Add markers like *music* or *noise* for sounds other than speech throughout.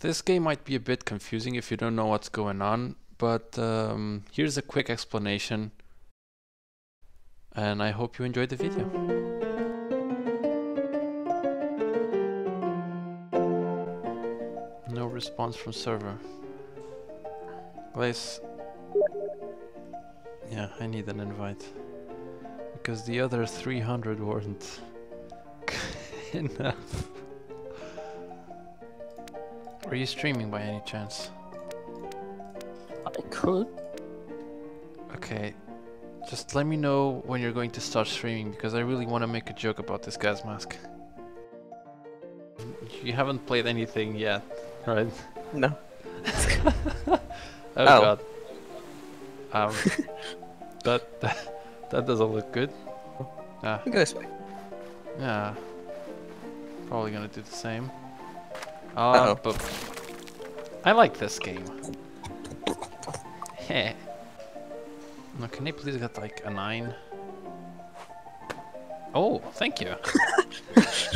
this game might be a bit confusing if you don't know what's going on, but um, here's a quick explanation. And I hope you enjoyed the video. No response from server. Glaze. Yeah, I need an invite. Because the other 300 weren't *laughs* enough. Are you streaming by any chance? I could. Okay, just let me know when you're going to start streaming because I really want to make a joke about this gas mask. You haven't played anything yet, right? No. *laughs* oh, Oh. god. Um, *laughs* that, that that doesn't look good. Ah, Go this way. yeah. Probably gonna do the same. Uh, but I like this game. Heh. now, can I please get like a nine? Oh, thank you. *laughs*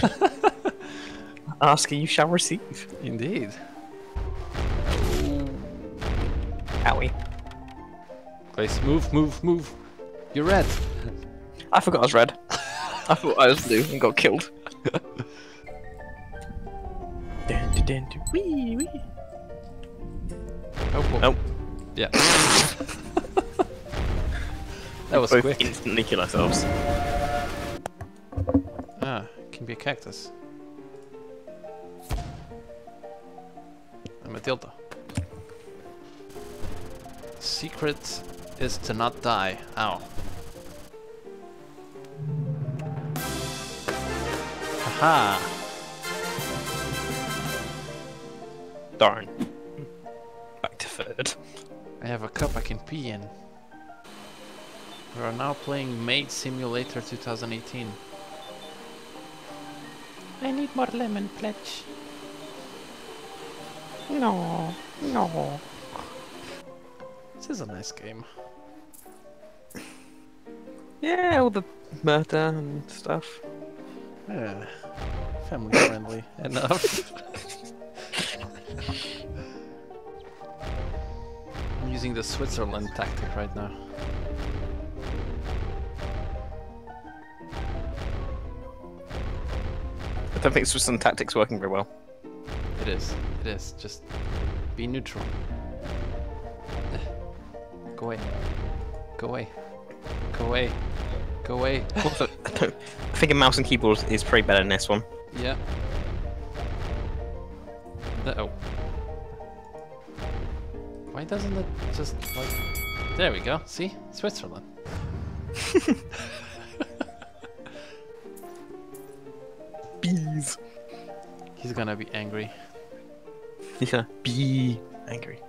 Ask and you shall receive. Indeed. Owie. Place, move, move, move. You're red. I forgot I was red. I thought I was blue and got killed. *laughs* Dun, wee, wee. Oh, oh. Nope. Yeah. *laughs* that was Both quick. instantly kill ourselves. Ah, can be a cactus. And Matilda. Secret is to not die. Ow. Haha. Darn. Back to third. I have a cup I can pee in. We are now playing Maid Simulator 2018. I need more lemon pledge. No, no. This is a nice game. Yeah, all the murder and stuff. Yeah. Family friendly *laughs* enough. *laughs* using the Switzerland tactic right now. I don't think Swiss tactics working very well. It is. It is. Just be neutral. *sighs* Go away. Go away. Go away. Go away. Also, *laughs* I, I think a mouse and keyboard is probably better than this one. Yeah. Uh oh. Why doesn't it just like. There we go. See? Switzerland. *laughs* Bees. He's gonna be angry. Yeah, be angry.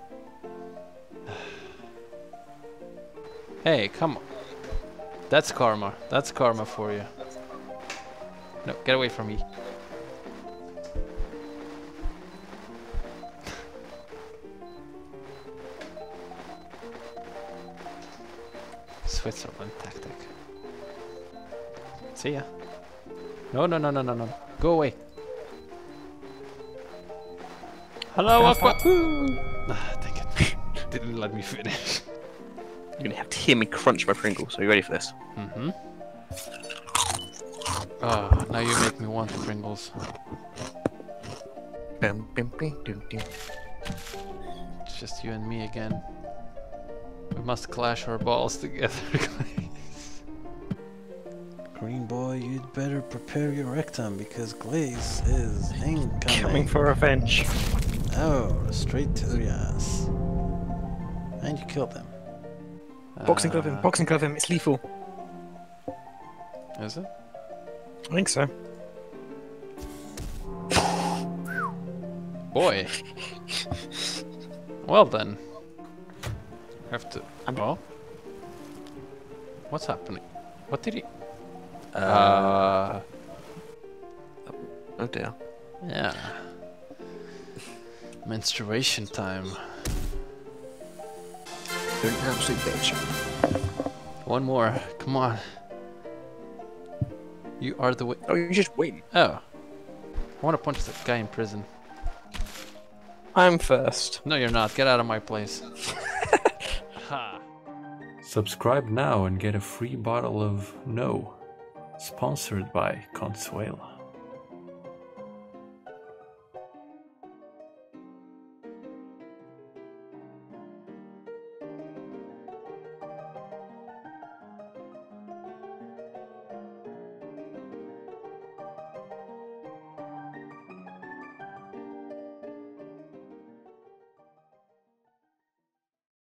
Hey, come on. That's karma. That's karma for you. No, get away from me. Switzerland tactic. See ya. No, no, no, no, no, no. Go away. Hello, Aqua. *sighs* Ah, dang it. *laughs* Didn't let me finish. You're gonna have to hear me crunch my Pringles. Are you ready for this? Mm-hmm. Oh, now you make me want Pringles. Bum, bum, bum, dum, dum. It's just you and me again. We must clash our balls together. *laughs* Glaze. Green boy, you'd better prepare your rectum because Glaze is incoming. Coming for revenge. Oh, straight to the ass. And you killed him. Boxing glove him. Uh, Boxing glove him. It's lethal. Is it? I think so. Boy. well then. Have to. I'm- Oh. What's happening? What did he? Uh, Uh. oh dear. Yeah. Menstruation time. You're an absolute bitch. One more. Come on. You are the way. Oh, you just win. Oh. I want to punch that guy in prison. I'm first. No, you're not. Get out of my place. *laughs* Subscribe now and get a free bottle of No, sponsored by Consuela.